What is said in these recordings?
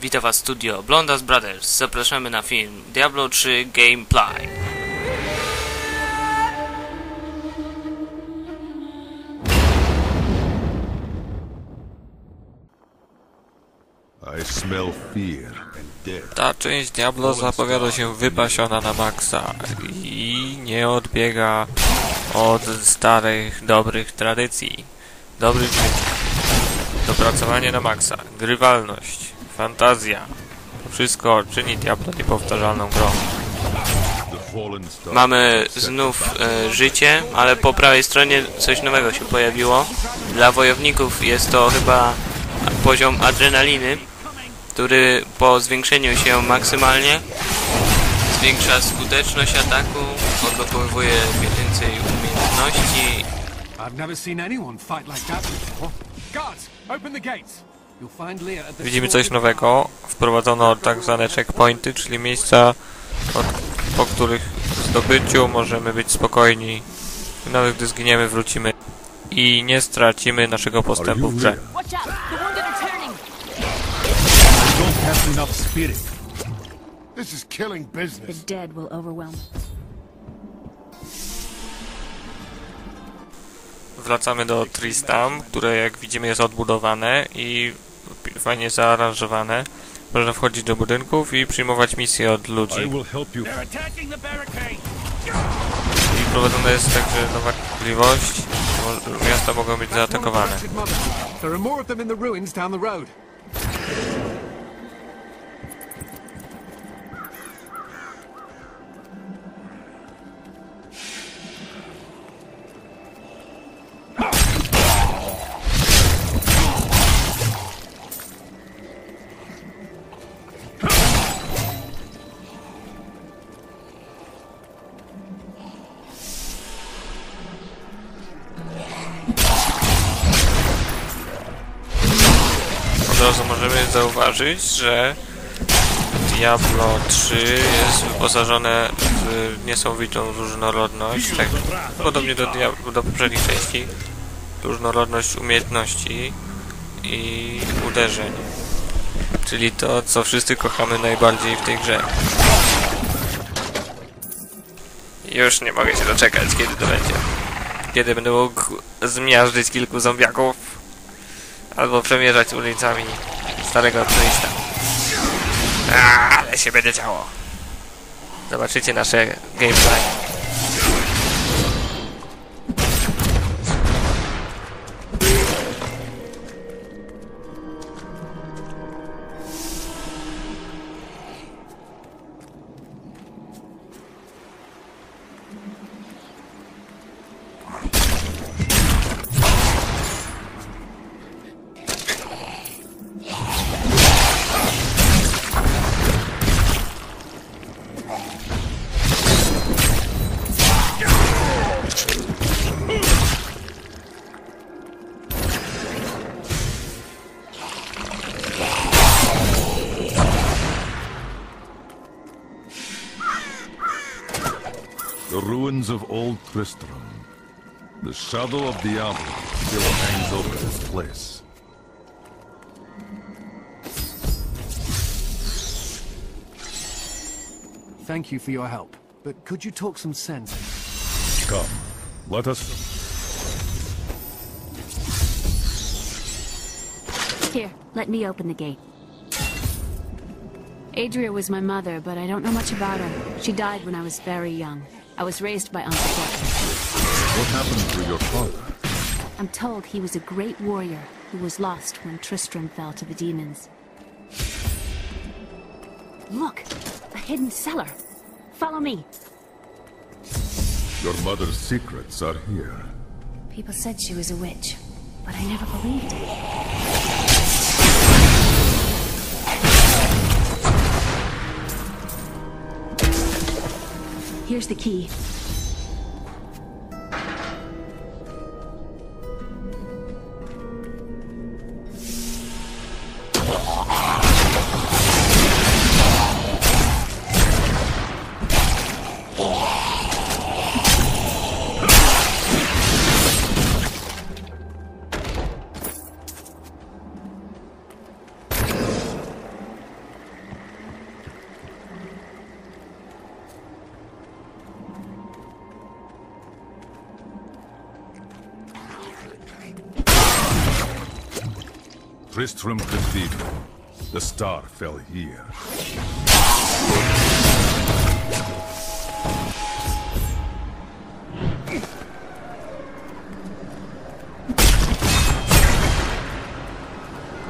Witam Was studio Blondas Brothers. Zapraszamy na film Diablo 3 Gameplay. I smell fear and death. Ta część Diablo zapowiada się wypasiona na maksa i nie odbiega od starych, dobrych tradycji. Dobrych Dopracowanie na maksa, grywalność, fantazja. To wszystko czyni Diablo niepowtarzalną grą. Mamy znów e, życie, ale po prawej stronie coś nowego się pojawiło. Dla wojowników jest to chyba poziom adrenaliny, który po zwiększeniu się maksymalnie zwiększa skuteczność ataku, odblokowuje więcej umiejętności I've never seen anyone fight like that before. Guards, open the gates. The Widzimy coś nowego. Wprowadzono tak zwane checkpointy, czyli miejsca, od, po których zdobyciu możemy być spokojni. Nawet gdy zginiemy, wrócimy i nie stracimy naszego postępu w grze. The. This is killing The business. dead will overwhelm. Wracamy do Tristam, które jak widzimy jest odbudowane i fajnie zaaranżowane. Można wchodzić do budynków i przyjmować misje od ludzi. I wprowadzona jest także nowa możliwość. Mo- Miasta mogą być zaatakowane. Wretched mother. There are more of them in the ruins down the road. Od razu możemy zauważyć, że Diablo 3 jest wyposażone w niesamowitą różnorodność, tak podobnie do, do poprzednich części, różnorodność umiejętności i uderzeń, czyli to, co wszyscy kochamy najbardziej w tej grze. Już nie mogę się doczekać, kiedy to będzie. Kiedy będę mógł zmiażdżyć kilku zombiaków albo przemierzać ulicami starego turista. Ale się będzie działo. Zobaczycie nasze gameplay. The ruins of old Tristram. The shadow of Diablo still hangs over this place. Thank you for your help. But could you talk some sense? Come, let us. Here, let me open the gate. Adria was my mother, but I don't know much about her. She died when I was very young. I was raised by Uncle Jack. What happened to your father? I'm told he was a great warrior who was lost when Tristram fell to the demons. Look! A hidden cellar! Follow me! Your mother's secrets are here. People said she was a witch, but I never believed it. Here's the key. Tristram Cathedral. The star fell here.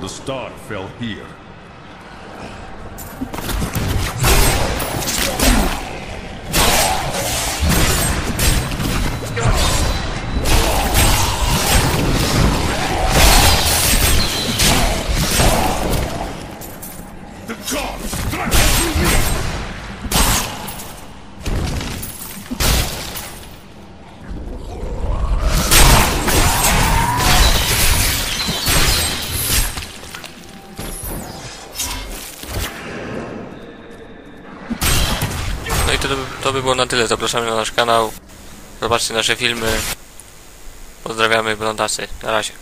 The star fell here. To by było na tyle. Zapraszamy na nasz kanał. Zobaczcie nasze filmy. Pozdrawiamy blondasy. Na razie.